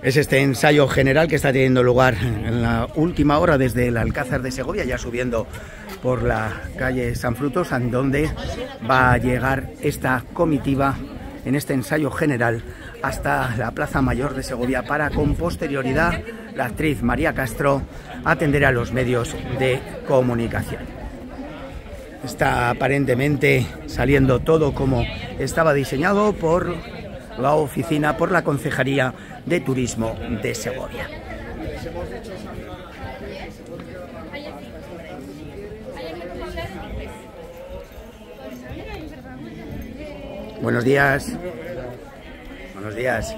Es este ensayo general que está teniendo lugar en la última hora desde el Alcázar de Segovia, ya subiendo por la calle San Frutos, en donde va a llegar esta comitiva en este ensayo general hasta la Plaza Mayor de Segovia para con posterioridad la actriz María Castro atender a los medios de comunicación. Está aparentemente saliendo todo como estaba diseñado por la oficina, por la Concejalía de Turismo de Segovia. Buenos días. Buenos días.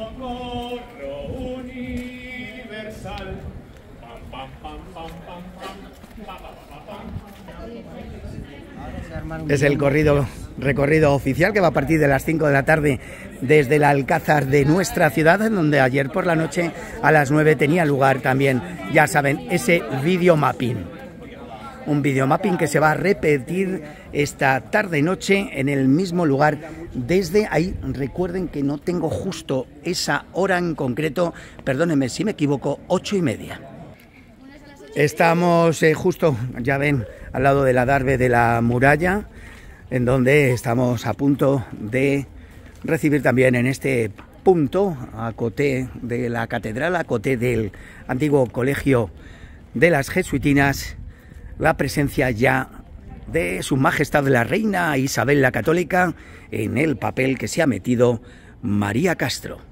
Es el corrido, recorrido oficial que va a partir de las 5 de la tarde desde el Alcázar de nuestra ciudad, en donde ayer por la noche a las 9 tenía lugar también, ya saben, ese video mapping. Un video mapping que se va a repetir esta tarde-noche en el mismo lugar. Desde ahí, recuerden que no tengo justo esa hora en concreto, perdónenme si me equivoco, ocho y media. Estamos eh, justo, ya ven, al lado de la Darbe de la muralla, en donde estamos a punto de recibir también en este punto, a coté de la catedral, a coté del antiguo colegio de las jesuitinas, la presencia ya de Su Majestad la Reina Isabel la Católica en el papel que se ha metido María Castro.